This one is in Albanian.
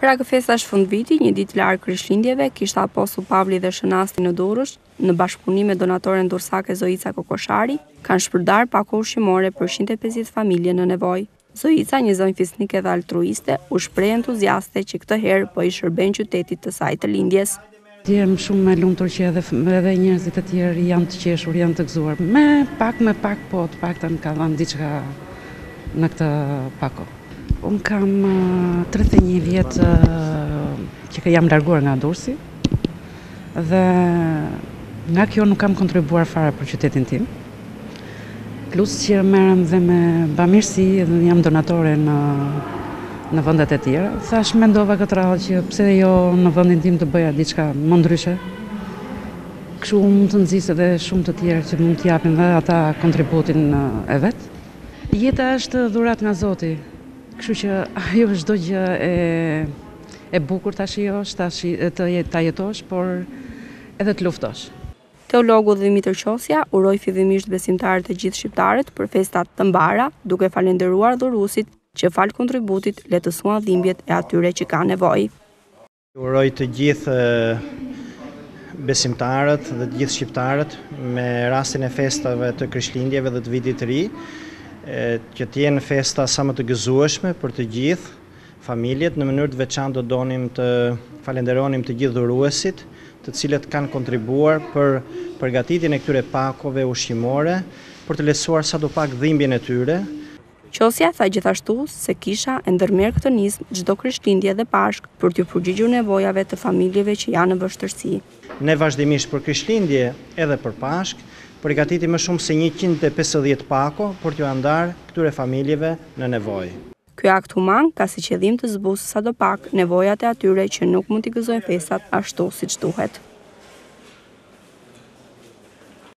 Në prag festash fundviti, një ditë larg Krishtlindjeve, kisha Apostull Pavli dhe Shën Asti në Durrës, në bashkëpunim me donatoren durrsake Zoica Kokoshari, kanë shpërndarë pako ushqimore për 150 familje në nevojë. Zoica, një zonjë fisnike dhe altruiste, u shpreh entuziaste që këtë herë po i shërben qytetit të saj të lindjes. Jam shumë e lumtur që edhe edhe njerëzit e tjerë janë të qeshur, janë të gëzuar. Me pak, me pak, po të paktën kam dhënë diçka në këtë pako. Unë kam tridhjetë e një vjet që jam larguar nga Durrësi dhe nga kjo nuk kam kontribuar fare për qytetin tim. Plus që merrem dhe me bamirësi dhe jam donatore në në vendet e tjera. Thashë mendova këtë radhë që pse jo në vendin tim të bëja diçka më ndryshe. Kështu mund të nxis edhe shumë të tjerë që mund të japin dhe ata kontributin e vet. Jeta është dhuratë nga Zoti. Kështu që ajo është çdo gjë e e bukur ta shijosh, ta shi, të ta jetosh, por edhe të luftosh. Teologu Dhimitër Qosja uroi fillimisht besimtarët dhe gjithë shqiptarët për festa të mbara, duke falenderuar dhuruesit që falë kontributit lehtësuan dhimbjet e atyre që kanë nevojë. Uroj të gjithë besimtarët dhe të gjithë shqiptarët me rastin e festave të Krishtlindjeve dhe të Vitit të Ri, që të jenë festa sa më të gëzueshme për të gjithë. familjet, në mënyrë të veçantë do donim të falenderonim të gjithë dhuruesit, të cilët kanë kontribuar për përgatitjen e këtyre pakove ushqimore, për të lehtësuar sadopak dhimbjen e tyre. Qosja tha gjithashtu se Kisha e ndërmerr këtë nismë çdo Krishtlindje dhe Pashkë për t'ju përgjigjur nevojave të familjeve që janë në vështirësi. Ne vazhdimisht për Krishtlindje edhe për Pashkë përgatitim më shumë se njëqind e pesëdhjetë pako për t'ua ndarë këtyre familjeve në nevojë. Ky akt human ka si qëllim të zbusë sadopak nevojat e atyre që nuk mund t'i gëzojnë festat ashtu siç duhet.